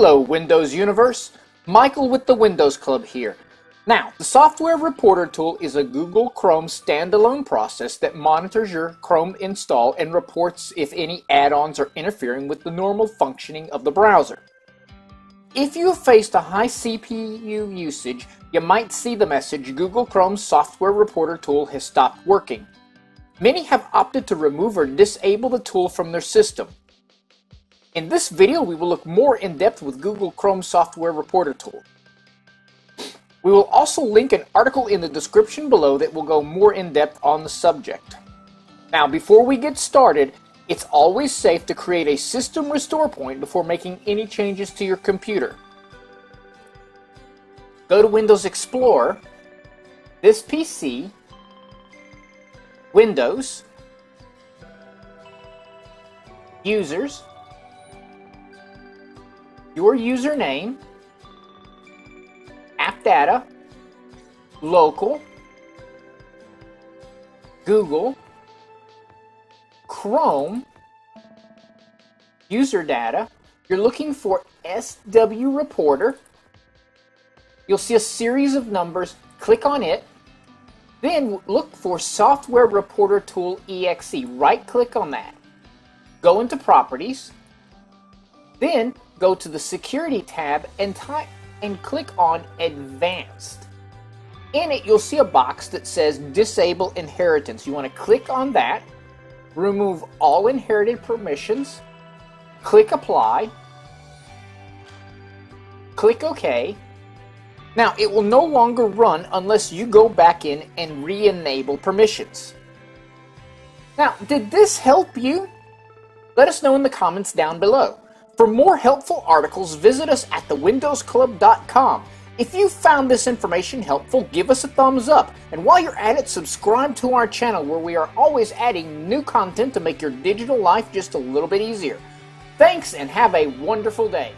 Hello, Windows Universe. Michael with the Windows Club here. Now, the Software Reporter tool is a Google Chrome standalone process that monitors your Chrome install and reports if any add-ons are interfering with the normal functioning of the browser. If you have faced a high CPU usage, you might see the message Google Chrome's Software Reporter tool has stopped working. Many have opted to remove or disable the tool from their system. In this video, we will look more in depth with Google Chrome Software Reporter tool. We will also link an article in the description below that will go more in depth on the subject. Now, before we get started, it's always safe to create a system restore point before making any changes to your computer. Go to Windows Explorer, this PC, Windows, Users, your username, app data, local, Google, Chrome, user data. You're looking for SW Reporter. You'll see a series of numbers. Click on it. Then look for Software Reporter Tool EXE. Right click on that. Go into Properties. Then go to the Security tab and type and click on Advanced. In it, you'll see a box that says Disable Inheritance. You want to click on that, remove all inherited permissions, click Apply, click OK. Now, it will no longer run unless you go back in and re-enable permissions. Now, did this help you? Let us know in the comments down below. For more helpful articles, visit us at thewindowsclub.com. If you found this information helpful, give us a thumbs up. And while you're at it, subscribe to our channel where we are always adding new content to make your digital life just a little bit easier. Thanks and have a wonderful day.